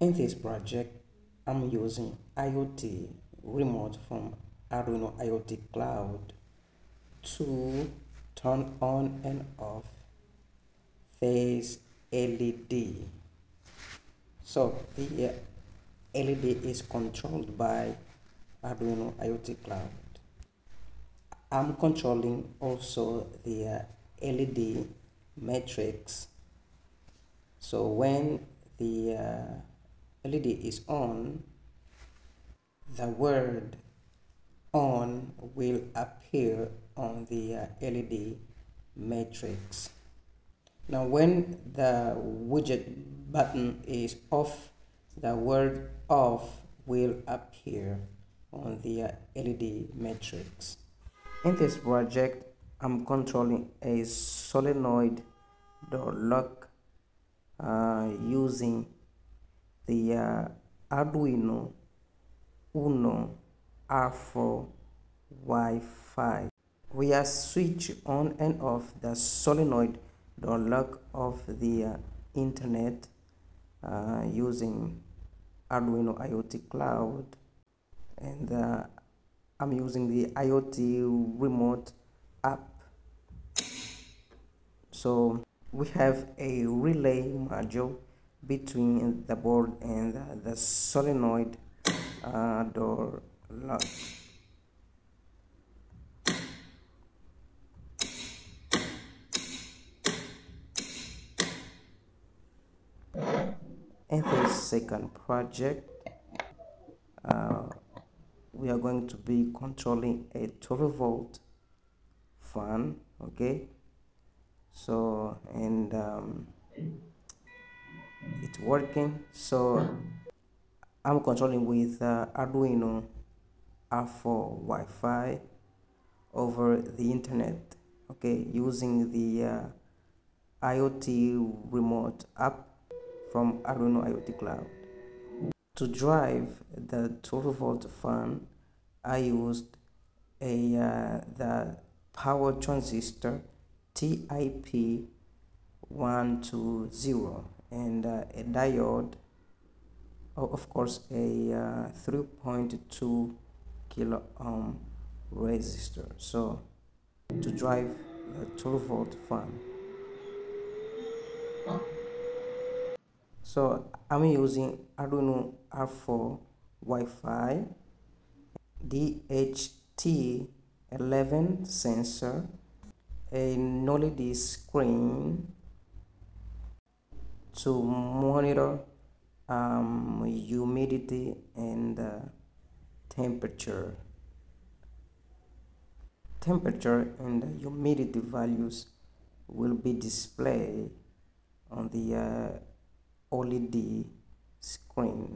In this project, I'm using IoT remote from Arduino IoT Cloud to turn on and off phase LED. So the LED is controlled by Arduino IoT Cloud. I'm controlling also the LED matrix. So when the uh, LED is on, the word on will appear on the uh, LED matrix. Now when the widget button is off, the word off will appear on the uh, LED matrix. In this project, I'm controlling a solenoid door lock uh, using the uh, Arduino Uno R4 Wi-Fi. We are switch on and off the solenoid door lock of the uh, internet uh, using Arduino IoT Cloud. And uh, I'm using the IoT remote app. So we have a relay module between the board and the, the solenoid uh, door lock. In this second project uh, we are going to be controlling a 12 volt fan okay? So and um, it's working. So I'm controlling with uh, Arduino R4 Wi-Fi over the internet okay? Using the uh, IoT remote app from Arduino IoT Cloud. To drive the 12 volt fan I used a uh, the power transistor TIP 120 and uh, a diode of course a uh, 3.2 kilo ohm resistor. So to drive the 12 volt fan. So I'm using Arduino R4 Wi-Fi DHT11 sensor a LED screen to monitor um, humidity and uh, temperature. Temperature and humidity values will be displayed on the uh, OLED screen